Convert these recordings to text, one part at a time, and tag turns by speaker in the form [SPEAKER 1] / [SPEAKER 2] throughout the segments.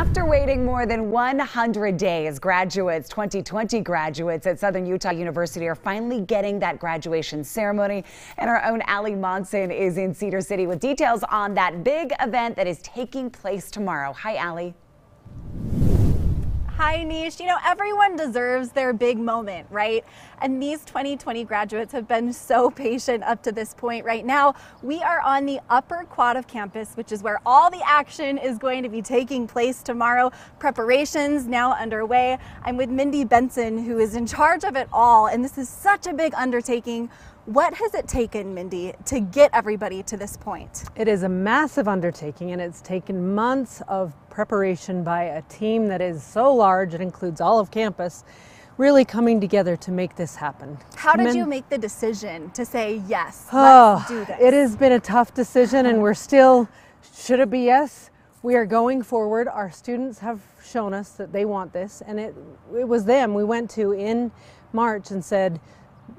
[SPEAKER 1] After waiting more than 100 days, graduates, 2020 graduates at Southern Utah University are finally getting that graduation ceremony. And our own Allie Monson is in Cedar City with details on that big event that is taking place tomorrow. Hi, Allie.
[SPEAKER 2] Hi, Nish. You know, everyone deserves their big moment, right? And these 2020 graduates have been so patient up to this point. Right now, we are on the upper quad of campus, which is where all the action is going to be taking place tomorrow. Preparations now underway. I'm with Mindy Benson, who is in charge of it all. And this is such a big undertaking. What has it taken, Mindy, to get everybody to this point?
[SPEAKER 3] It is a massive undertaking and it's taken months of preparation by a team that is so large, it includes all of campus, really coming together to make this happen.
[SPEAKER 2] How did you make the decision to say, yes,
[SPEAKER 3] oh,
[SPEAKER 2] let's do this?
[SPEAKER 3] It has been a tough decision and we're still, should it be yes? We are going forward. Our students have shown us that they want this and it, it was them we went to in March and said,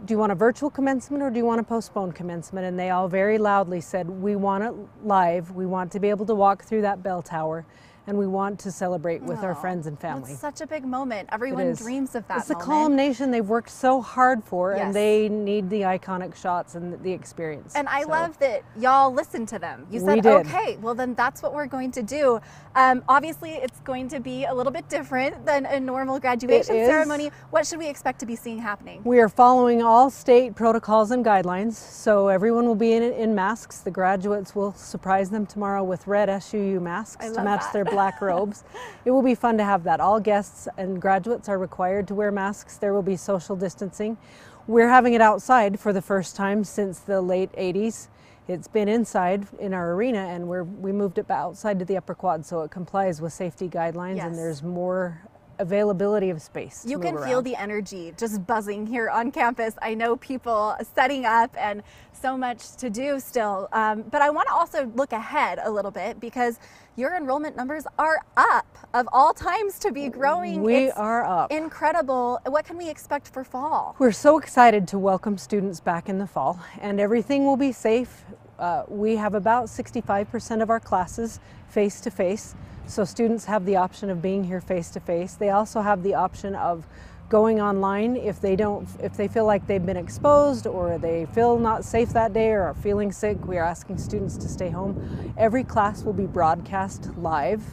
[SPEAKER 3] do you want a virtual commencement or do you want a postponed commencement? And they all very loudly said, we want it live. We want to be able to walk through that bell tower and we want to celebrate with our friends and family.
[SPEAKER 2] It's such a big moment. Everyone dreams of that
[SPEAKER 3] It's
[SPEAKER 2] moment.
[SPEAKER 3] a culmination they've worked so hard for yes. and they need the iconic shots and the experience.
[SPEAKER 2] And I so. love that y'all listened to them. You said, okay, well then that's what we're going to do. Um, obviously it's going to be a little bit different than a normal graduation ceremony. What should we expect to be seeing happening?
[SPEAKER 3] We are following all state protocols and guidelines. So everyone will be in, in masks. The graduates will surprise them tomorrow with red SUU masks to match
[SPEAKER 2] that.
[SPEAKER 3] their black robes. It will be fun to have that. All guests and graduates are required to wear masks. There will be social distancing. We're having it outside for the first time since the late 80s. It's been inside in our arena and we're, we moved it outside to the upper quad so it complies with safety guidelines yes. and there's more availability of space.
[SPEAKER 2] You can
[SPEAKER 3] around.
[SPEAKER 2] feel the energy just buzzing here on campus. I know people setting up and so much to do still. Um, but I want to also look ahead a little bit because your enrollment numbers are up of all times to be growing.
[SPEAKER 3] We
[SPEAKER 2] it's
[SPEAKER 3] are up.
[SPEAKER 2] Incredible. What can we expect for fall?
[SPEAKER 3] We're so excited to welcome students back in the fall and everything will be safe. Uh, we have about 65% of our classes face to face. So students have the option of being here face to face. They also have the option of going online if they don't if they feel like they've been exposed or they feel not safe that day or are feeling sick we are asking students to stay home. Every class will be broadcast live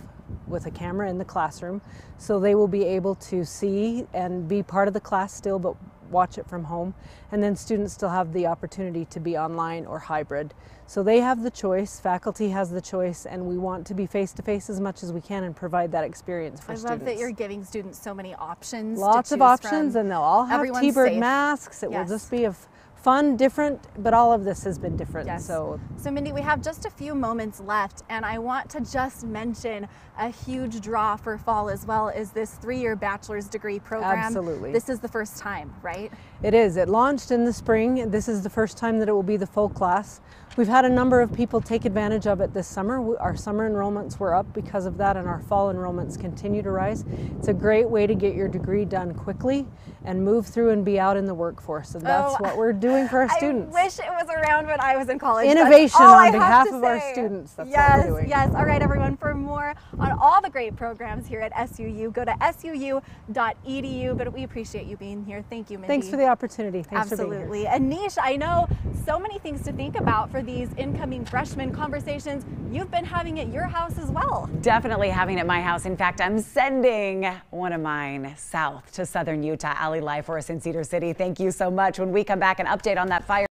[SPEAKER 3] with a camera in the classroom so they will be able to see and be part of the class still but watch it from home. And then students still have the opportunity to be online or hybrid. So they have the choice, faculty has the choice, and we want to be face to face as much as we can and provide that experience for
[SPEAKER 2] I
[SPEAKER 3] students.
[SPEAKER 2] I love that you're giving students so many options.
[SPEAKER 3] Lots of options,
[SPEAKER 2] from.
[SPEAKER 3] and they'll all have T-bird masks. It
[SPEAKER 2] yes.
[SPEAKER 3] will just be a fun, different, but all of this has been different.
[SPEAKER 2] Yes.
[SPEAKER 3] So,
[SPEAKER 2] so Mindy, we have just a few moments left, and I want to just mention a huge draw for fall as well is this three-year bachelor's degree program.
[SPEAKER 3] Absolutely.
[SPEAKER 2] This is the first time, right?
[SPEAKER 3] It is. It launched in the spring. This is the first time that it will be the full class. We've had a number of people take advantage of it this summer. Our summer enrollments were up because of that, and our fall enrollments continue to rise. It's a great way to get your degree done quickly and move through and be out in the workforce. And that's oh, what we're doing for our students.
[SPEAKER 2] I wish it was around when I was in college.
[SPEAKER 3] Innovation on behalf of our students. That's
[SPEAKER 2] yes,
[SPEAKER 3] what we're doing.
[SPEAKER 2] Yes, all right, everyone. For more on all the great programs here at SUU, go to suu.edu. But we appreciate you being here. Thank you, Mindy.
[SPEAKER 3] Thanks for the opportunity.
[SPEAKER 2] Thanks
[SPEAKER 3] Absolutely.
[SPEAKER 2] And Nish, I know so many things to think about for these incoming freshmen conversations. You've been having at your house as well.
[SPEAKER 1] Definitely having at my house. In fact, I'm sending one of mine south to southern Utah. Allie Life for us in Cedar City. Thank you so much. When we come back, an update on that fire.